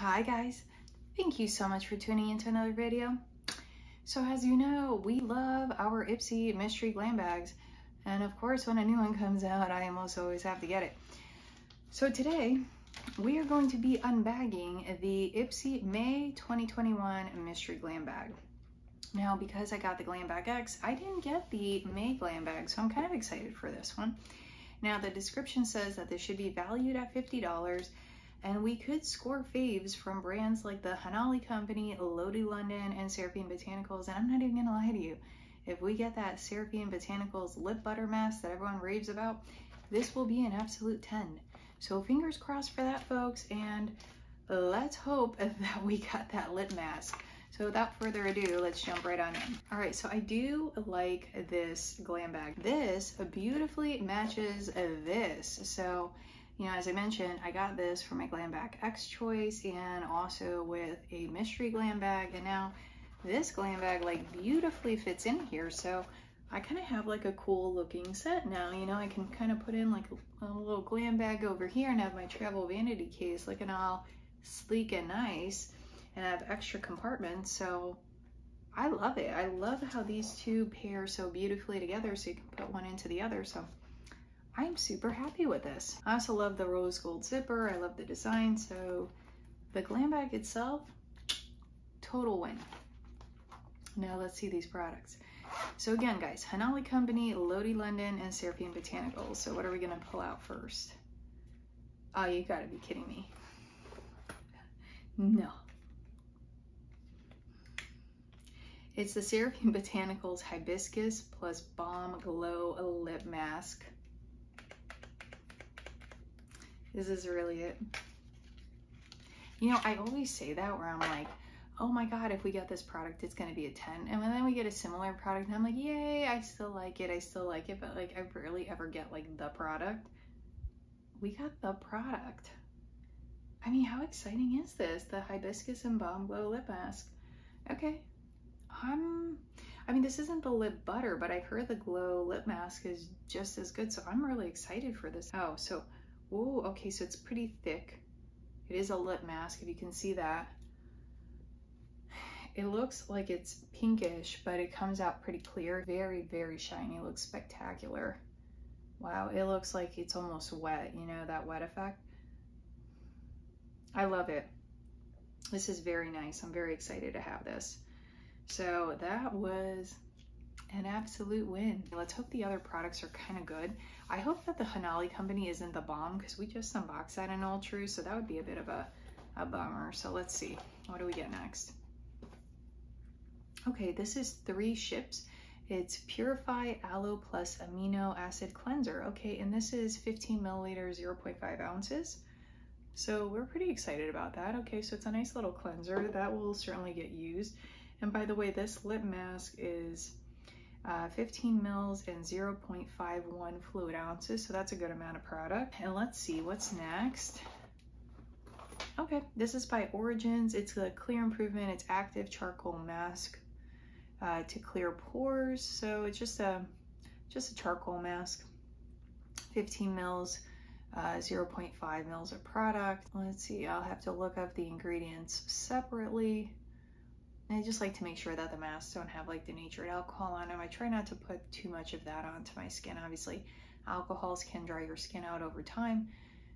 Hi guys, thank you so much for tuning into another video. So as you know, we love our Ipsy mystery glam bags. And of course, when a new one comes out, I almost always have to get it. So today, we are going to be unbagging the Ipsy May 2021 mystery glam bag. Now, because I got the Glam Bag X, I didn't get the May Glam Bag, so I'm kind of excited for this one. Now, the description says that this should be valued at $50 and we could score faves from brands like the Hanalei Company, Lottie London, and Seraphine Botanicals. And I'm not even gonna lie to you, if we get that Seraphine Botanicals lip butter mask that everyone raves about, this will be an absolute 10. So fingers crossed for that, folks, and let's hope that we got that lip mask. So without further ado, let's jump right on in. All right, so I do like this glam bag. This beautifully matches this. So you know, as I mentioned, I got this for my Glam Bag X choice and also with a mystery glam bag. And now this glam bag like beautifully fits in here. So I kind of have like a cool looking set now, you know, I can kind of put in like a, a little glam bag over here and have my travel vanity case looking all sleek and nice and I have extra compartments. So I love it. I love how these two pair so beautifully together so you can put one into the other. So I'm super happy with this. I also love the rose gold zipper. I love the design. So the glam bag itself, total win. Now let's see these products. So again, guys, Hanalei Company, Lottie London, and Seraphine Botanicals. So what are we gonna pull out first? Oh, you gotta be kidding me. No. It's the Seraphine Botanicals Hibiscus plus Balm Glow Lip Mask. This is really it. You know, I always say that where I'm like, oh my God, if we get this product, it's going to be a 10. And then we get a similar product and I'm like, yay, I still like it. I still like it. But like, I rarely ever get like the product. We got the product. I mean, how exciting is this? The Hibiscus and Balm Glow Lip Mask. Okay. I'm, I mean, this isn't the lip butter, but I've heard the glow lip mask is just as good. So I'm really excited for this. Oh, so Oh, okay, so it's pretty thick. It is a lip mask, if you can see that. It looks like it's pinkish, but it comes out pretty clear. Very, very shiny, looks spectacular. Wow, it looks like it's almost wet, you know, that wet effect. I love it. This is very nice. I'm very excited to have this. So that was an absolute win. Let's hope the other products are kind of good. I hope that the Hanalei company isn't the bomb because we just unboxed that in True, so that would be a bit of a, a bummer. So let's see, what do we get next? Okay, this is three ships. It's Purify Aloe Plus Amino Acid Cleanser. Okay, and this is 15 milliliters, 0.5 ounces. So we're pretty excited about that. Okay, so it's a nice little cleanser that will certainly get used. And by the way, this lip mask is uh, 15 mils and 0.51 fluid ounces. So that's a good amount of product. And let's see what's next. Okay, this is by Origins. It's a clear improvement. It's active charcoal mask uh, to clear pores. So it's just a just a charcoal mask. 15 mils, uh, 0.5 mils of product. Let's see, I'll have to look up the ingredients separately. I just like to make sure that the masks don't have like the denatured alcohol on them. I try not to put too much of that onto my skin. Obviously, alcohols can dry your skin out over time.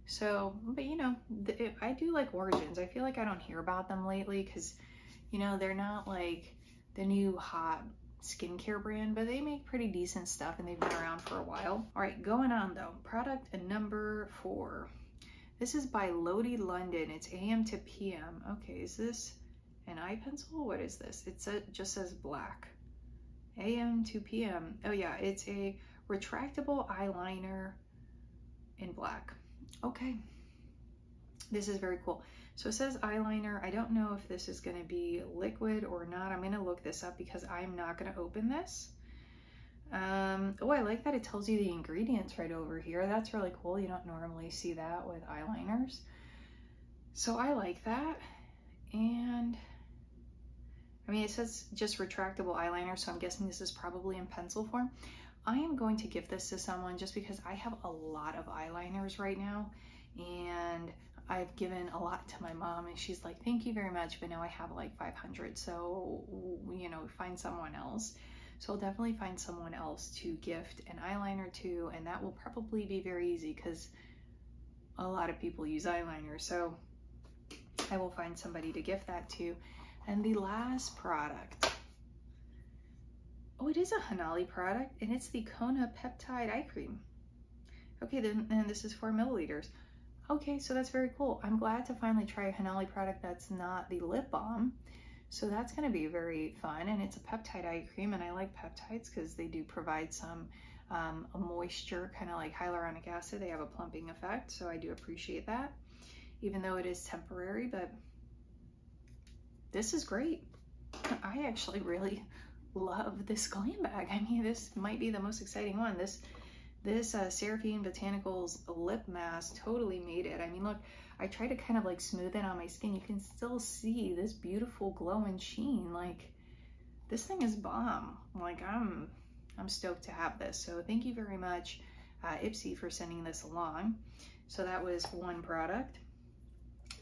So, but you know, the, I do like Origins. I feel like I don't hear about them lately because, you know, they're not like the new hot skincare brand, but they make pretty decent stuff and they've been around for a while. All right, going on though. Product number four. This is by Lottie London. It's AM to PM. Okay, is this an eye pencil? What is this? It just says black. AM to PM. Oh yeah, it's a retractable eyeliner in black. Okay. This is very cool. So it says eyeliner. I don't know if this is going to be liquid or not. I'm going to look this up because I'm not going to open this. Um, oh, I like that it tells you the ingredients right over here. That's really cool. You don't normally see that with eyeliners. So I like that. And I mean, it says just retractable eyeliner, so I'm guessing this is probably in pencil form. I am going to give this to someone just because I have a lot of eyeliners right now and I've given a lot to my mom and she's like, thank you very much, but now I have like 500. So, you know, find someone else. So I'll definitely find someone else to gift an eyeliner to, and that will probably be very easy because a lot of people use eyeliner. So I will find somebody to gift that to. And the last product, oh, it is a Hanalei product, and it's the Kona Peptide Eye Cream. Okay, then and this is four milliliters. Okay, so that's very cool. I'm glad to finally try a Hanalei product that's not the lip balm. So that's going to be very fun. And it's a peptide eye cream. And I like peptides because they do provide some um, moisture, kind of like hyaluronic acid. They have a plumping effect. So I do appreciate that, even though it is temporary. But this is great. I actually really love this glam bag. I mean, this might be the most exciting one. This this uh, Seraphine Botanicals lip mask totally made it. I mean, look, I try to kind of like smooth it on my skin. You can still see this beautiful glow and sheen. Like, this thing is bomb. Like, I'm, I'm stoked to have this. So thank you very much, uh, Ipsy, for sending this along. So that was one product.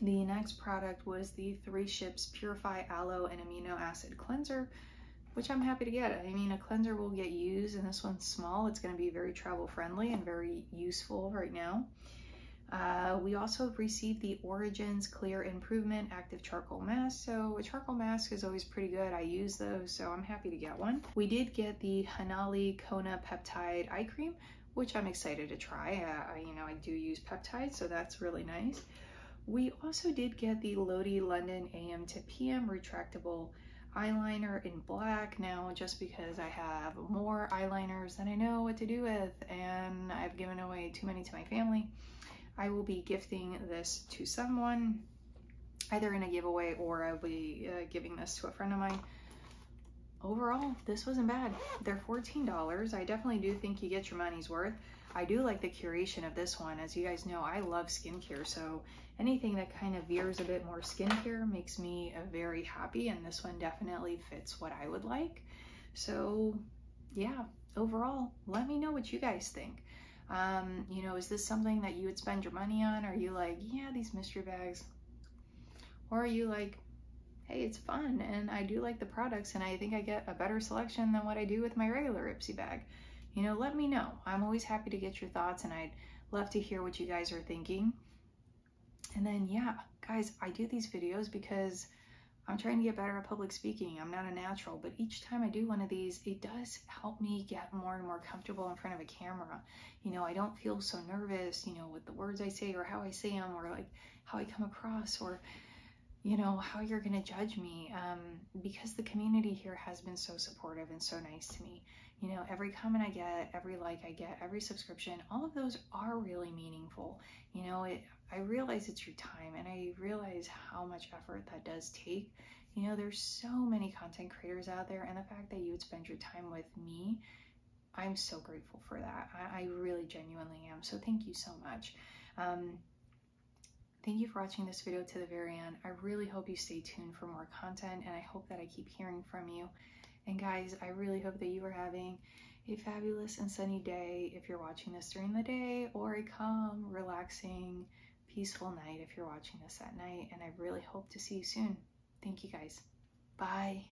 The next product was the Three Ships Purify Aloe and Amino Acid Cleanser which I'm happy to get. I mean, a cleanser will get used, and this one's small. It's going to be very travel friendly and very useful right now. Uh, we also received the Origins Clear Improvement Active Charcoal Mask. So a charcoal mask is always pretty good. I use those, so I'm happy to get one. We did get the Hanalei Kona Peptide Eye Cream, which I'm excited to try. Uh, I, you know, I do use peptides, so that's really nice. We also did get the Lottie London AM to PM retractable eyeliner in black now just because I have more eyeliners than I know what to do with and I've given away too many to my family. I will be gifting this to someone either in a giveaway or I'll be uh, giving this to a friend of mine. Overall, this wasn't bad. They're $14. I definitely do think you get your money's worth. I do like the curation of this one. As you guys know, I love skincare, so anything that kind of veers a bit more skincare makes me uh, very happy, and this one definitely fits what I would like. So yeah, overall, let me know what you guys think. Um, you know, is this something that you would spend your money on? Are you like, yeah, these mystery bags? Or are you like, hey, it's fun and I do like the products and I think I get a better selection than what I do with my regular Ipsy bag? You know, let me know. I'm always happy to get your thoughts and I'd love to hear what you guys are thinking. And then, yeah, guys, I do these videos because I'm trying to get better at public speaking. I'm not a natural, but each time I do one of these, it does help me get more and more comfortable in front of a camera. You know, I don't feel so nervous, you know, with the words I say or how I say them or like how I come across or, you know, how you're going to judge me um, because the community here has been so supportive and so nice to me you know, every comment I get, every like I get, every subscription, all of those are really meaningful. You know, it, I realize it's your time and I realize how much effort that does take. You know, there's so many content creators out there, and the fact that you would spend your time with me, I'm so grateful for that. I, I really genuinely am. So thank you so much. Um, thank you for watching this video to the very end. I really hope you stay tuned for more content, and I hope that I keep hearing from you. And guys, I really hope that you are having a fabulous and sunny day if you're watching this during the day, or a calm, relaxing, peaceful night if you're watching this at night. And I really hope to see you soon. Thank you guys. Bye.